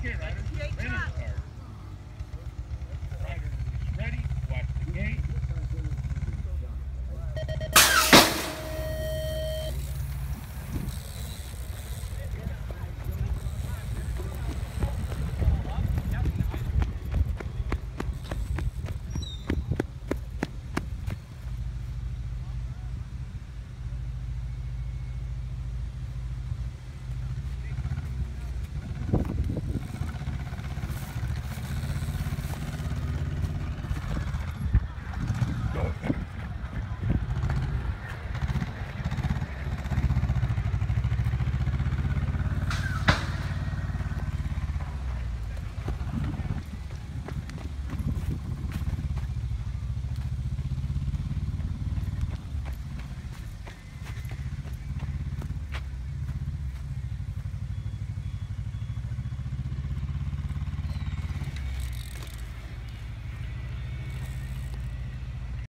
Okay, right?